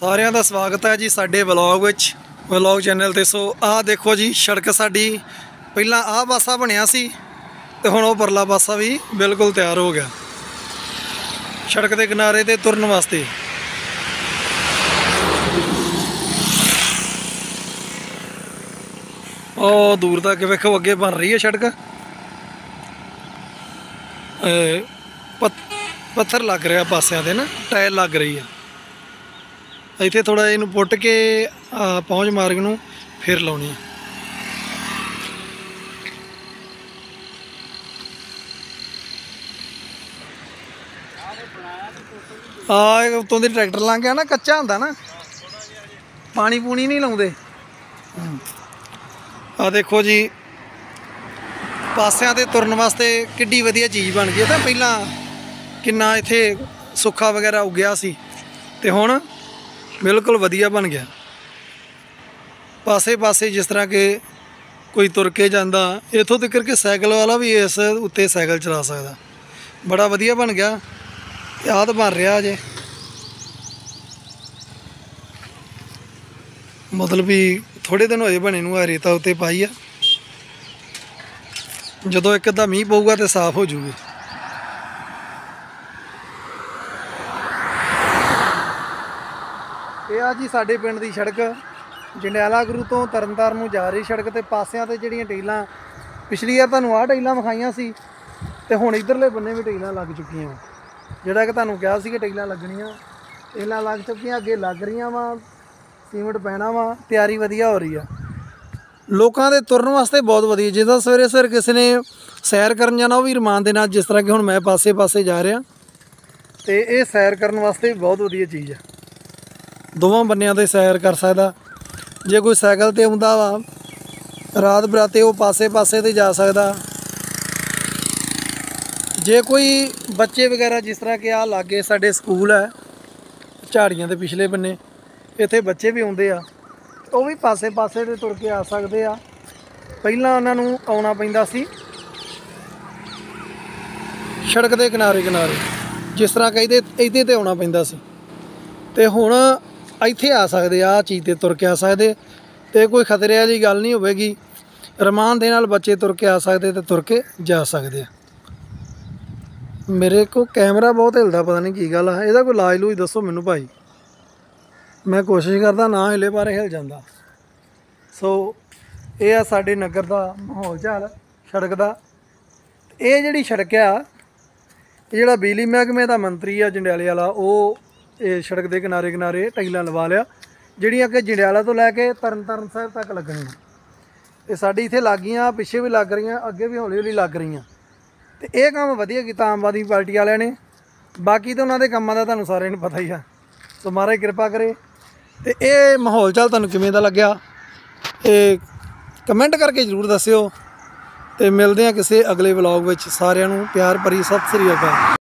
ਸਾਰਿਆਂ ਦਾ ਸਵਾਗਤ ਹੈ ਜੀ ਸਾਡੇ ਵਲੌਗ ਵਿੱਚ, ਵਲੌਗ ਚੈਨਲ ਤੇ। ਸੋ ਆਹ ਦੇਖੋ ਜੀ, ਸੜਕ ਸਾਡੀ ਪਹਿਲਾਂ ਆਹ ਪਾਸਾ ਬਣਿਆ ਸੀ ਤੇ ਹੁਣ ਉਹ ਪਰਲਾ ਪਾਸਾ ਵੀ ਬਿਲਕੁਲ ਤਿਆਰ ਹੋ ਗਿਆ। ਸੜਕ ਦੇ ਕਿਨਾਰੇ ਤੇ ਤੁਰਨ ਵਾਸਤੇ। ਉਹ ਦੂਰ ਤੱਕ ਵੇਖੋ, ਅੱਗੇ ਬਣ ਰਹੀ ਹੈ ਸੜਕ। ਪੱਥਰ ਲੱਗ ਰਿਹਾ ਪਾਸਿਆਂ ਤੇ ਨਾ, ਟਾਇਲ ਲੱਗ ਰਹੀ ਆ ਇੱਥੇ ਥੋੜਾ ਇਹਨੂੰ ਪੁੱਟ ਕੇ ਪਹੁੰਚ ਮਾਰਗ ਨੂੰ ਫਿਰ ਲਾਉਣੀ ਆ। ਆ ਇਹ ਉਤੋਂ ਦੀ ਟਰੈਕਟਰ ਲੰਘ ਗਿਆ ਨਾ, ਕੱਚਾ ਹੁੰਦਾ ਨਾ। ਪਾਣੀ ਪੂਣੀ ਨਹੀਂ ਲਾਉਂਦੇ। ਆ ਦੇਖੋ ਜੀ, ਪਾਸਿਆਂ ਤੇ ਤੁਰਨ ਵਾਸਤੇ ਕਿੱਡੀ ਵਧੀਆ ਚੀਜ਼ ਬਣ ਗਈ। ਹੈ ਤਾਂ ਪਹਿਲਾਂ ਕਿੰਨਾ ਇੱਥੇ ਸੁੱਖਾ ਵਗੈਰਾ ਉੱਗਿਆ ਸੀ। ਤੇ ਹੁਣ ਬਿਲਕੁਲ ਵਧੀਆ ਬਣ ਗਿਆ। ਪਾਸੇ ਪਾਸੇ ਜਿਸ ਤਰ੍ਹਾਂ ਕਿ ਕੋਈ ਤੁਰ ਕੇ ਜਾਂਦਾ, ਇੱਥੋਂ ਤੱਕ ਕਿ ਸਾਈਕਲ ਵਾਲਾ ਵੀ ਇਸ ਉੱਤੇ ਸਾਈਕਲ ਚਲਾ ਸਕਦਾ। ਬੜਾ ਵਧੀਆ ਬਣ ਗਿਆ। ਯਾਦ ਬਣ ਰਿਹਾ ਅਜੇ। ਮਤਲਬ ਵੀ ਥੋੜੇ ਦਿਨ ਹੋਏ ਬਣੇ ਨੂੰ ਆ ਰੇਤਾ ਉੱਤੇ ਪਾਈ ਆ। ਜਦੋਂ ਇੱਕ ਅੱਧਾ ਮੀਂਹ ਪਊਗਾ ਤੇ ਸਾਫ਼ ਹੋ ਜੂਗੀ। ਇਹ ਆ ਜੀ ਸਾਡੇ ਪਿੰਡ ਦੀ ਸੜਕ। ਜੰਡਿਆਲਾ ਗੁਰੂ ਤੋਂ ਤਰਨਤਾਰਨ ਨੂੰ ਜਾ ਰਹੀ ਸੜਕ ਤੇ ਪਾਸਿਆਂ ਤੇ ਜਿਹੜੀਆਂ ਟੀਲਾਂ, ਪਿਛਲੀ ਵਾਰ ਤੁਹਾਨੂੰ ਆਹ ਟੀਲਾਂ ਵਿਖਾਈਆਂ ਸੀ ਤੇ ਹੁਣ ਇਧਰਲੇ ਬੰਨੇ ਵੀ ਟੀਲਾਂ ਲੱਗ ਚੁੱਕੀਆਂ। ਵਾਂ। ਜਿਹੜਾ ਕਿ ਤੁਹਾਨੂੰ ਕਿਹਾ ਸੀ ਕਿ ਟੀਲਾਂ ਲੱਗਣੀਆਂ, ਟੇਲਾਂ ਲੱਗ ਚੁੱਕੀਆਂ, ਅੱਗੇ ਲੱਗ ਰਹੀਆਂ ਵਾ, ਸੀਮੈਂਟ ਪੈਣਾ ਵਾ, ਤਿਆਰੀ ਵਧੀਆ ਹੋ ਰਹੀ ਆ। ਲੋਕਾਂ ਦੇ ਤੁਰਨ ਵਾਸਤੇ ਬਹੁਤ ਵਧੀਆ, ਜਿਹਦਾ ਸਵੇਰੇ ਸਵੇਰੇ ਕਿਸੇ ਨੇ ਸੈਰ ਕਰਨ ਜਾਣਾ ਉਹ ਵੀ ਰਮਾਨ ਦੇ ਨਾਲ, ਜਿਸ ਤਰ੍ਹਾਂ ਕਿ ਹੁਣ ਮੈਂ ਪਾਸੇ-ਪਾਸੇ ਜਾ ਰਿਹਾ। ਤੇ ਇਹ ਸੈਰ ਕਰਨ ਵਾਸਤੇ ਬਹੁਤ ਵਧੀਆ ਚੀਜ਼ ਆ। ਦੋਵਾਂ ਬੰਨਿਆਂ ਤੇ ਸੈਰ ਕਰ ਸਕਦਾ। ਜੇ ਕੋਈ ਸਾਈਕਲ ਤੇ ਆਉਂਦਾ ਵਾ, ਰਾਤ ਬਰਾਤੇ ਉਹ ਪਾਸੇ-ਪਾਸੇ ਤੇ ਜਾ ਸਕਦਾ। ਜੇ ਕੋਈ ਬੱਚੇ ਵਗੈਰਾ ਜਿਸ ਤਰ੍ਹਾਂ ਕਿ ਆ ਲਾਗੇ ਸਾਡੇ ਸਕੂਲ ਹੈ, ਝਾੜੀਆਂ ਦੇ ਪਿਛਲੇ ਬੰਨੇ, ਇੱਥੇ ਬੱਚੇ ਵੀ ਆਉਂਦੇ ਆ, ਉਹ ਵੀ ਪਾਸੇ-ਪਾਸੇ ਤੇ ਤੁਰ ਕੇ ਆ ਸਕਦੇ ਆ। ਪਹਿਲਾਂ ਉਹਨਾਂ ਨੂੰ ਆਉਣਾ ਪੈਂਦਾ ਸੀ। ਸੜਕ ਦੇ ਕਿਨਾਰੇ ਕਿਨਾਰੇ ਜਿਸ ਤਰ੍ਹਾਂ ਕਹਿੰਦੇ ਇਹਦੇ ਤੇ ਆਉਣਾ ਪੈਂਦਾ ਸੀ। ਤੇ ਹੁਣ ਇੱਥੇ ਆ ਸਕਦੇ ਆ ਆਹ ਚੀਜ਼ ਤੇ ਤੁਰ ਕੇ ਆ ਸਕਦੇ। ਤੇ ਕੋਈ ਖਤਰੇ ਵਾਲੀ ਗੱਲ ਨਹੀਂ ਹੋਵੇਗੀ। ਰਮਾਨ ਦੇ ਨਾਲ ਬੱਚੇ ਤੁਰ ਕੇ ਆ ਸਕਦੇ ਤੇ ਤੁਰ ਕੇ ਜਾ ਸਕਦੇ ਆ। ਮੇਰੇ ਕੋ ਕੈਮਰਾ ਬਹੁਤ ਹਿਲਦਾ, ਪਤਾ ਨਹੀਂ ਕੀ ਗੱਲ ਆ। ਇਹਦਾ ਕੋਈ ਇਲਾਜ ਲੂਜ ਦੱਸੋ ਮੈਨੂੰ ਭਾਈ। ਮੈਂ ਕੋਸ਼ਿਸ਼ ਕਰਦਾ ਨਾ ਹਿਲੇ, ਪਰ ਹਿਲ ਜਾਂਦਾ। ਸੋ ਇਹ ਆ ਸਾਡੇ ਨਗਰ ਦਾ ਮਾਹੌਲ ਚਾਲ, ਸੜਕ ਦਾ। ਇਹ ਜਿਹੜੀ ਸੜਕ ਆ, ਇਹ ਜਿਹੜਾ ਬਿਜਲੀ ਮਹਿਕਮੇ ਦਾ ਮੰਤਰੀ ਆ, ਜੰਡਿਆਲੇ ਵਾਲਾ, ਉਹ ਇਹ ਸੜਕ ਦੇ ਕਿਨਾਰੇ ਕਿਨਾਰੇ ਟਾਈਲਾਂ ਲਵਾ ਲਿਆ, ਜਿਹੜੀਆਂ ਕਿ ਜੰਡਿਆਲਾ ਤੋਂ ਲੈ ਕੇ ਤਰਨਤਾਰਨ ਸਾਹਿਬ ਤੱਕ ਲੱਗਣੀਆਂ। ਇਹ ਸਾਡੀ ਇੱਥੇ ਲੱਗ ਗਈਆਂ, ਪਿੱਛੇ ਵੀ ਲੱਗ ਰਹੀਆਂ, ਅੱਗੇ ਵੀ ਹੌਲੀ ਹੌਲੀ ਲੱਗ ਰਹੀਆਂ। ਤੇ ਇਹ ਕੰਮ ਵਧੀਆ ਕੀਤਾ ਆਮ ਆਦਮੀ ਪਾਰਟੀ ਵਾਲਿਆਂ ਨੇ। ਬਾਕੀ ਤਾਂ ਉਹਨਾਂ ਦੇ ਕੰਮਾਂ ਦਾ ਤੁਹਾਨੂੰ ਸਾਰਿਆਂ ਨੂੰ ਪਤਾ ਹੀ ਆ। ਸੋ ਮਹਾਰਾਜ ਕਿਰਪਾ ਕਰੇ। ਤੇ ਇਹ ਮਾਹੌਲ ਚਾਲ ਤੁਹਾਨੂੰ ਕਿਵੇਂ ਦਾ ਲੱਗਿਆ? ਇਹ ਕਮੈਂਟ ਕਰਕੇ ਜਰੂਰ ਦੱਸਿਓ। ਤੇ ਮਿਲਦੇ ਆ ਕਿਸੇ ਅਗਲੇ ਵਲੌਗ ਵਿੱਚ। ਸਾਰਿਆਂ ਨੂੰ ਪਿਆਰ ਭਰੀ ਸਤਿ ਸ੍ਰੀ ਅਕਾਲ।